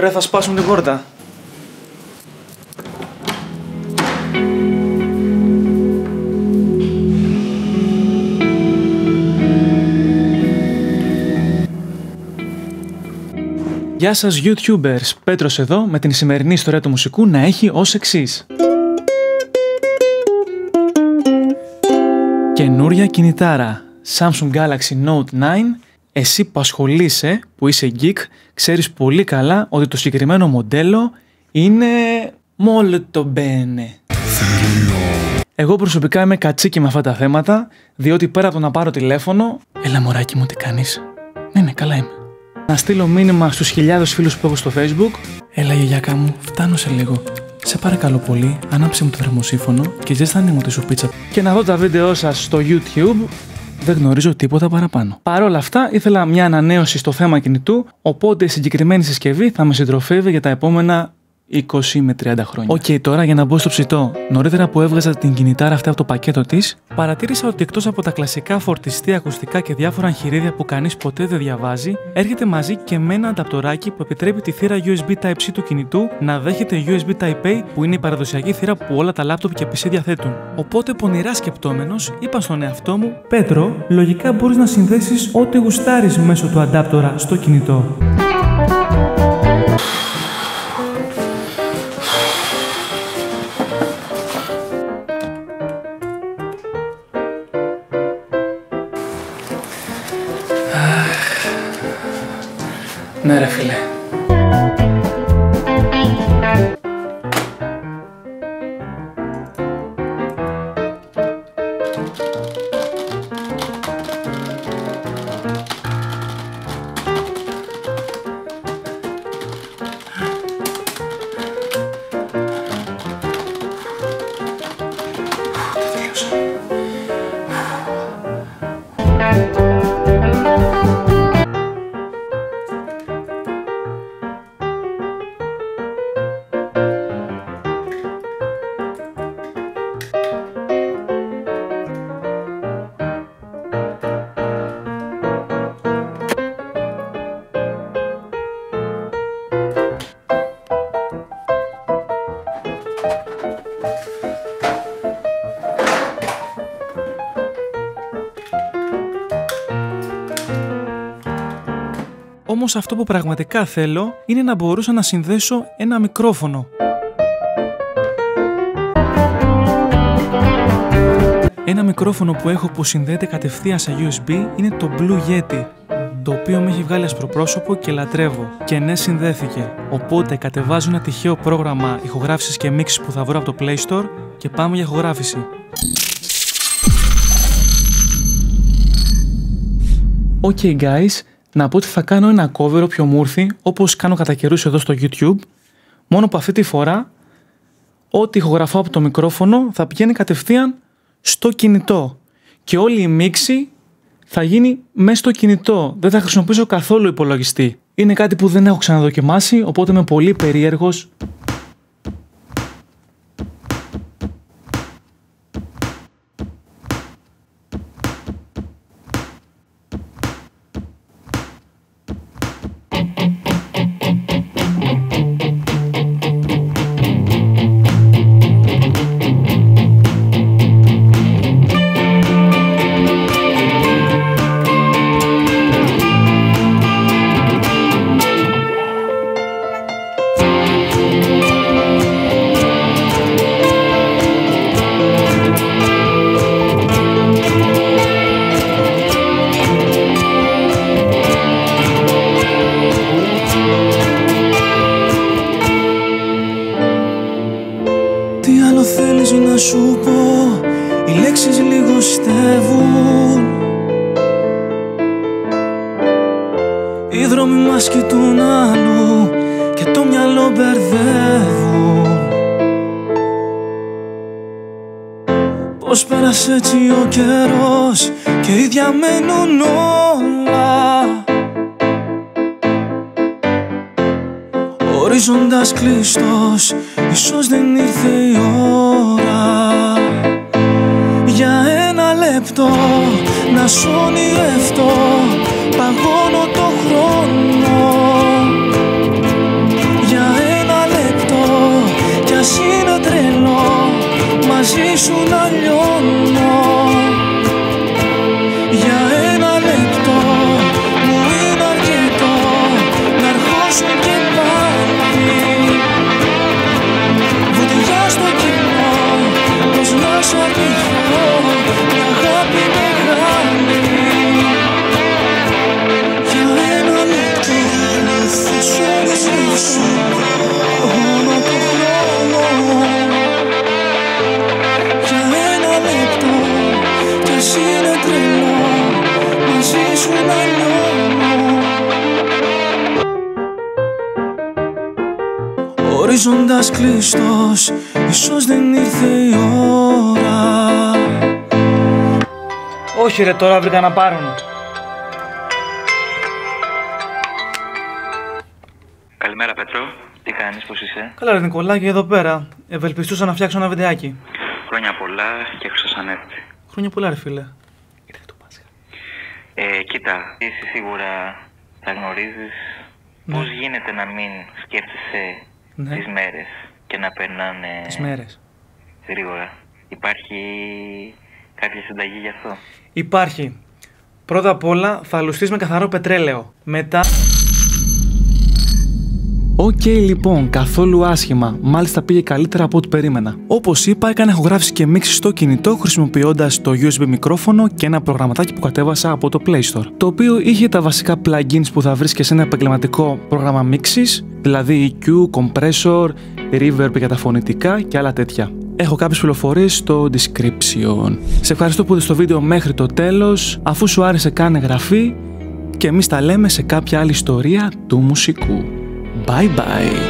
Ρε θα σπάσουν την πόρτα. Γεια σας YouTubers, Πέτρος εδώ με την σημερινή ιστορία του μουσικού να έχει ως εξής. Καινούρια κινητάρα Samsung Galaxy Note 9 εσύ που ασχολείσαι, που είσαι geek, ξέρεις πολύ καλά ότι το συγκεκριμένο μοντέλο είναι molto bene. Εγώ προσωπικά είμαι κατσίκι με αυτά τα θέματα, διότι πέρα από το να πάρω τηλέφωνο... Έλα μωράκι μου, τι κάνεις; Ναι, ναι, καλά είμαι. Να στείλω μήνυμα στους χιλιάδες φίλους που έχω στο facebook. Έλα γιαγιάκα μου, φτάνω σε λίγο. Σε παρακαλώ πολύ, ανάψε μου το θερμοσύφωνο και ζέστανε μου τη σουπίτσα. Και να δω τα βίντεό σας στο YouTube δεν γνωρίζω τίποτα παραπάνω. Παρ' όλα αυτά, ήθελα μια ανανέωση στο θέμα κινητού, οπότε η συγκεκριμένη συσκευή θα με συντροφεύει για τα επόμενα 20 με 30 χρόνια. OK, okay, τώρα για να μπω στο ψητό. Νωρίτερα που έβγαζα την κινητάρα αυτή από το πακέτο της, παρατήρησα ότι εκτός από τα κλασικά φορτιστή ακουστικά και διάφορα εγχειρίδια που κανείς ποτέ δεν διαβάζει, έρχεται μαζί και με ένα ανταπτοράκι που επιτρέπει τη θύρα USB Type-C του κινητού να δέχεται USB Type-A που είναι η παραδοσιακή θύρα που όλα τα laptop και PC διαθέτουν. Οπότε πονηρά σκεπτόμενος, είπα στον εαυτό μου: Πέτρο, λογικά μπορείς να συνδέσεις ό,τι γουστάρεις μέσω του αντάπτορα στο κινητό. Ναι ρε φίλε. Όμως αυτό που πραγματικά θέλω είναι να μπορούσα να συνδέσω ένα μικρόφωνο. Ένα μικρόφωνο που έχω που συνδέεται κατευθείαν σε USB είναι το Blue Yeti, το οποίο με έχει βγάλει ασπροπρόσωπο και λατρεύω. Και ναι, συνδέθηκε. Οπότε κατεβάζω ένα τυχαίο πρόγραμμα ηχογράφησης και μίξης που θα βρω από το Play Store και πάμε για ηχογράφηση. Ok guys, να πω ότι θα κάνω ένα cover όποιο μου έρθει, όπως κάνω κατά καιρούς εδώ στο YouTube, μόνο που αυτή τη φορά ό,τι ηχογραφώ από το μικρόφωνο θα πηγαίνει κατευθείαν στο κινητό και όλη η μίξη θα γίνει μέσα στο κινητό. Δεν θα χρησιμοποιήσω καθόλου υπολογιστή. Είναι κάτι που δεν έχω ξαναδοκιμάσει, οπότε είμαι πολύ περίεργος σου πω Οι λέξεις λιγοστεύουν Οι δρόμοι μας κοιτούν αλλού Και το μυαλό μπερδεύουν. Πώς πέρασε έτσι ο καιρός Και ίδια μένουν όλα. Ορίζοντας κλειστός Ίσως δεν ήρθε η ώρα να σωνει αυτό Παγώνω το χρόνο. Για ένα λεπτό κι ας είναι τρελό Μαζί σου να Ορίζοντας κλειστός Ίσως δεν ήρθε η ώρα. Όχι ρε τώρα βρήκα να πάρουν Καλημέρα Πέτρο, τι κάνεις, πώς είσαι; Καλά ρε Νικολάκη εδώ πέρα. Ευελπιστούσα να φτιάξω ένα βιντεάκι. Χρόνια πολλά και Χριστός ανέβη Χρόνια πολλά ρε φίλε. Ήρθε το Πάσχα. Ε, Κοίτα, εσύ σίγουρα θα γνωρίζεις ναι. Πώς γίνεται να μην σκέφτεσαι ναι. τις μέρες και να περνάνε τις μέρες. γρήγορα. Υπάρχει κάποια συνταγή γι' αυτό; Υπάρχει. Πρώτα απ' όλα θα λουστείς με καθαρό πετρέλαιο. Μετά... OK okay, λοιπόν, καθόλου άσχημα. Μάλιστα πήγε καλύτερα από ό,τι περίμενα. Όπως είπα, έκανα ηχογράφηση και μίξη στο κινητό χρησιμοποιώντας το USB μικρόφωνο και ένα προγραμματάκι που κατέβασα από το Play Store. Το οποίο είχε τα βασικά plugins που θα βρεις και σε ένα επαγγελματικό πρόγραμμα μίξης, δηλαδή EQ, compressor, reverb για τα φωνητικά και άλλα τέτοια. Έχω κάποιες πληροφορίες στο description. Σε ευχαριστώ που είδες το βίντεο μέχρι το τέλος. Αφού σου άρεσε, κάνε εγγραφή και εμείς τα λέμε σε κάποια άλλη ιστορία του μουσικού. Bye bye.